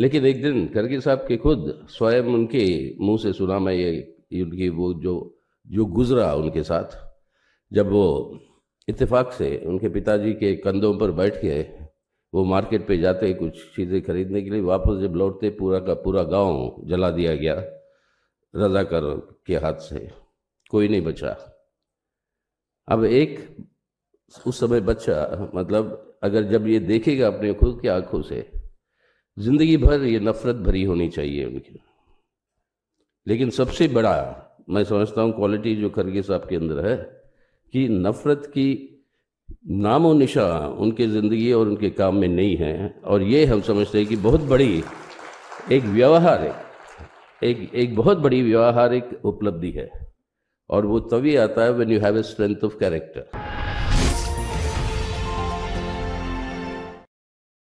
लेकिन एक दिन करगी साहब के खुद स्वयं उनके मुँह से सुना मैं ये उनकी वो जो जो गुजरा उनके साथ, जब वो इत्तेफाक से उनके पिताजी के कंधों पर बैठ के वो मार्केट पे जाते, कुछ चीज़ें खरीदने के लिए वापस जब लौटते, पूरा का पूरा गाँव जला दिया गया, रजाकर के हाथ से, कोई नहीं बचा। अब एक उस समय बच्चा मतलब अगर जब ये देखेगा अपने खुद की आँखों से ज़िंदगी भर ये नफरत भरी होनी चाहिए उनकी। लेकिन सबसे बड़ा, मैं समझता हूँ क्वालिटी जो खरगे साहब के अंदर है, कि नफरत की नामो निशा उनके ज़िंदगी और उनके काम में नहीं है। और ये हम समझते हैं कि बहुत बड़ी एक व्यवहारिक, एक एक बहुत बड़ी व्यवहारिक उपलब्धि है। और वो तभी आता है when you have a strength of character